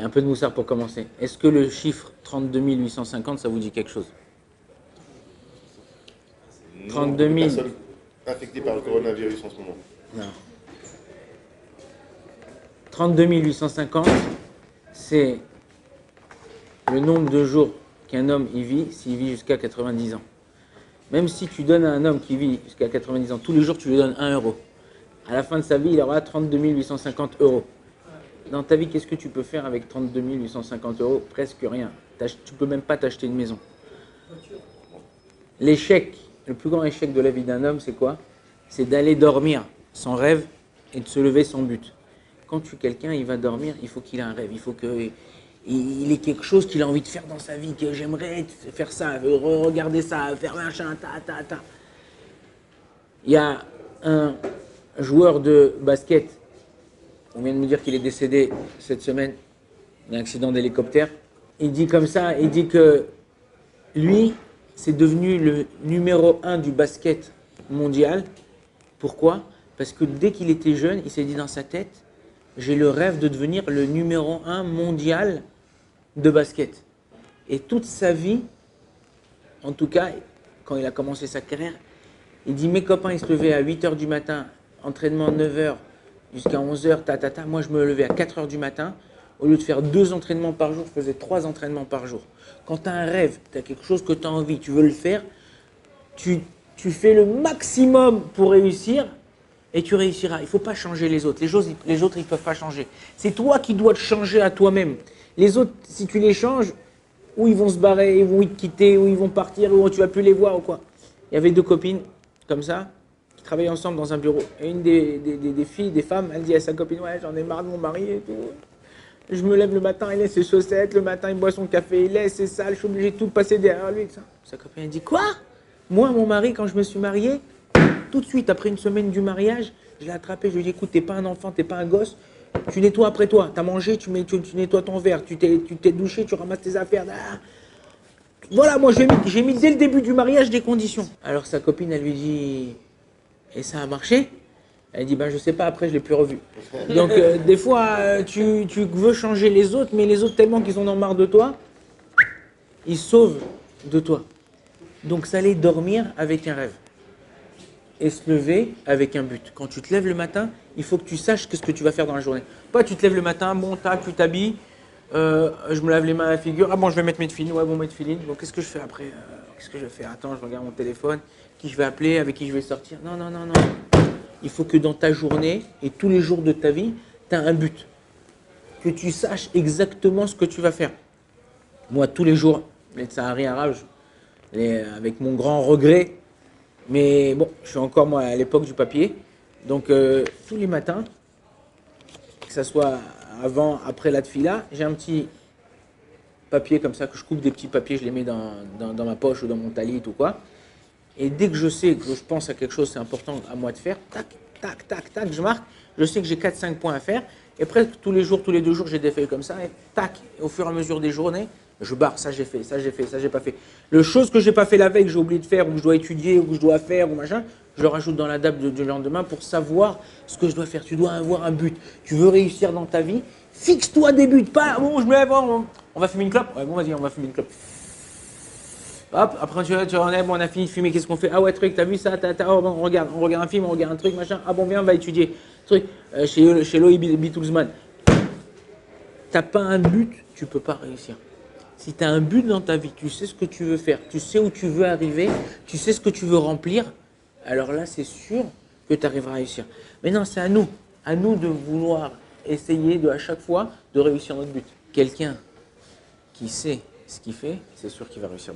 un peu de moussard pour commencer. Est-ce que le chiffre 32 850, ça vous dit quelque chose? 32 000. Personnes infectées par le coronavirus en ce moment. Non. 32 850, c'est le nombre de jours qu'un homme y vit s'il vit jusqu'à 90 ans. Même si tu donnes à un homme qui vit jusqu'à 90 ans, tous les jours tu lui donnes 1 euro. À la fin de sa vie, il aura 32 850 euros. Dans ta vie, qu'est-ce que tu peux faire avec 32 850 euros Presque rien. Tu peux même pas t'acheter une maison. L'échec, le plus grand échec de la vie d'un homme, c'est quoi? C'est d'aller dormir sans rêve et de se lever sans but. Quand tu es quelqu'un, il va dormir, il faut qu'il ait un rêve, il faut qu'il il ait quelque chose qu'il a envie de faire dans sa vie, que j'aimerais faire ça, re- regarder ça, faire machin, ta, ta, ta. Il y a un joueur de basket, on vient de me dire qu'il est décédé cette semaine d'un accident d'hélicoptère. Il dit comme ça, il dit que lui, c'est devenu le numéro un du basket mondial. Pourquoi? Parce que dès qu'il était jeune, il s'est dit dans sa tête, j'ai le rêve de devenir le numéro un mondial de basket. Et toute sa vie, en tout cas, quand il a commencé sa carrière, il dit mes copains, ils se levaient à 8h du matin, entraînement 9h jusqu'à 11h, ta, ta. Moi, je me levais à 4h du matin. Au lieu de faire deux entraînements par jour, je faisais trois entraînements par jour. Quand tu as un rêve, tu as quelque chose que tu as envie, tu veux le faire, tu, tu fais le maximum pour réussir et tu réussiras. Il ne faut pas changer les autres. Les, autres, ils ne peuvent pas changer. C'est toi qui dois te changer à toi-même. Les autres, si tu les changes, ou ils vont se barrer, ou ils te quitter, ou ils vont partir, ou tu vas plus les voir, ou quoi. Il y avait deux copines, comme ça, travaillaient ensemble dans un bureau. Et une des, des- filles, des femmes, elle dit à sa copine, ouais, j'en ai marre de mon mari et tout. Je me lève le matin, il laisse ses chaussettes, le matin, il boit son café, il laisse ses sales, je suis obligé de tout passer derrière lui. Ça. Sa copine, elle dit, quoi? Moi, mon mari, quand je me suis mariée, tout de suite, après une semaine du mariage, je l'ai attrapé, je lui ai dit, écoute, t'es pas un enfant, t'es pas un gosse, tu nettoies après toi, t'as mangé, tu, mets, tu, nettoies ton verre, tu t'es douché, tu ramasses tes affaires. Voilà, moi j'ai mis, j'ai mis dès le début du mariage des conditions. Alors sa copine, elle lui dit, et ça a marché Elle dit, ben je sais pas, après je l'ai plus revu. Donc euh, des fois, euh, tu, tu veux changer les autres, mais les autres, tellement qu'ils en ont marre de toi, ils sauvent de toi. Donc ça allait dormir avec un rêve et se lever avec un but. Quand tu te lèves le matin, il faut que tu saches qu'est-ce que tu vas faire dans la journée. Pas tu te lèves le matin, bon tac, tu t'habilles, euh, je me lave les mains à la figure, ah bon je vais mettre mes filines, ouais bon mes filines, bon qu'est-ce que je fais après Euh, Qu'est-ce que je faire? Attends, je regarde mon téléphone, qui je vais appeler, avec qui je vais sortir? Non, non, non, non. Il faut que dans ta journée et tous les jours de ta vie, tu as un but. Que tu saches exactement ce que tu vas faire. Moi, tous les jours, les Tsahari arabes, avec mon grand regret, mais bon, je suis encore moi à l'époque du papier. Donc euh, tous les matins, que ce soit avant, après la tefila, j'ai un petit papier comme ça que je coupe des petits papiers, je les mets dans, dans, ma poche ou dans mon talit ou quoi. Et dès que je sais que je pense à quelque chose, c'est important à moi de faire, tac, tac, tac, tac, je marque. Je sais que j'ai 4-5 points à faire. Et presque tous les jours, tous les deux jours, j'ai des feuilles comme ça. Et tac, au fur et à mesure des journées, je barre. Ça, j'ai fait, ça, j'ai fait, ça, j'ai pas fait. Le chose que j'ai pas fait la veille, que j'ai oublié de faire, ou que je dois étudier, ou que je dois faire, ou machin, je le rajoute dans la de- du lendemain pour savoir ce que je dois faire. Tu dois avoir un but. Tu veux réussir dans ta vie, fixe-toi des buts. Pas, bon, je me lève, on, on va fumer une clope. Ouais, bon, vas-y, on va fumer une clope. Hop, après tu, tu enlèves, on a fini de fumer, qu'est-ce qu'on fait? Ah ouais, truc, t'as vu ça? T'as, t'as- oh, bon, on regarde, on regarde un film, on regarde un truc, machin. Ah bon, viens, on va étudier. Truc, euh, chez, chez Loïc. T'as pas un but, tu peux pas réussir. Si tu as un but dans ta vie, tu sais ce que tu veux faire, tu sais où tu veux arriver, tu sais ce que tu veux remplir, alors là, c'est sûr que tu arriveras à réussir. Mais non, c'est à nous, à nous de vouloir essayer de, à chaque fois de réussir notre but. Quelqu'un qui sait ce qu'il fait, c'est sûr qu'il va réussir.